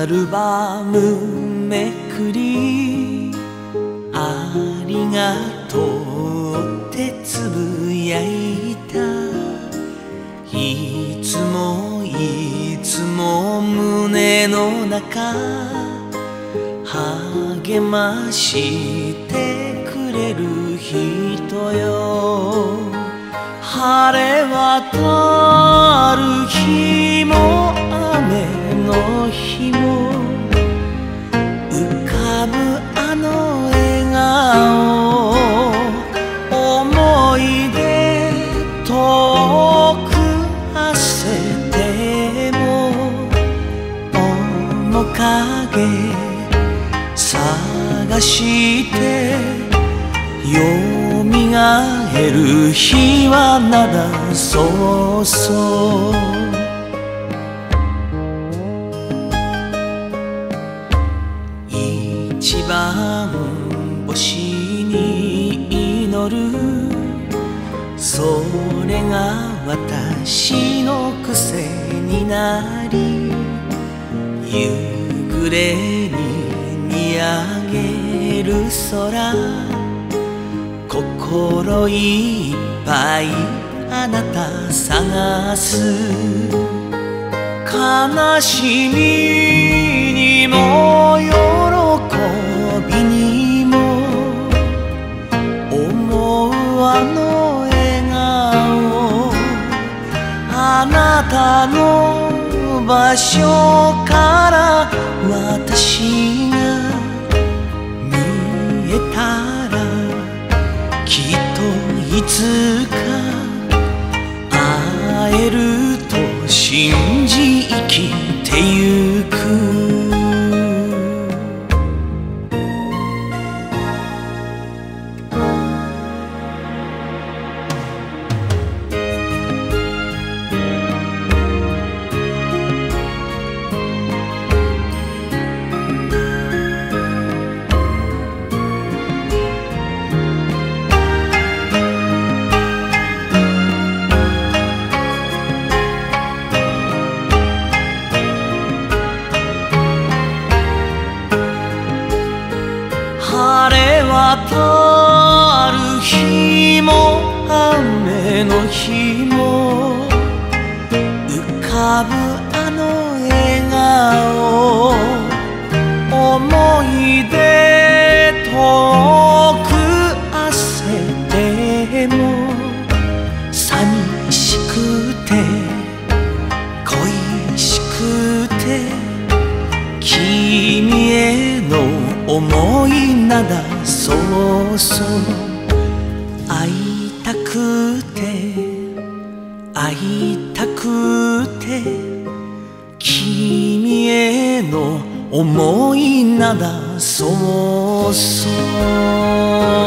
アルバムめくりありがとうってつぶやいた。いつもいつも胸の中励ましてくれる人よ。晴れ渡る影探してよみがえる日はなだそうそう。一番星に祈る。それが私の癖になり暮れに見上げる空。心いっぱいあなた探す。悲しみにも喜びにも。思うあの笑顔。あなたのの場所から私が見えたらきっといつか会えると信じたる日も雨の日も浮かぶあの笑顔思い出なだそうそう会いたくて会いたくて君への思いならそうそう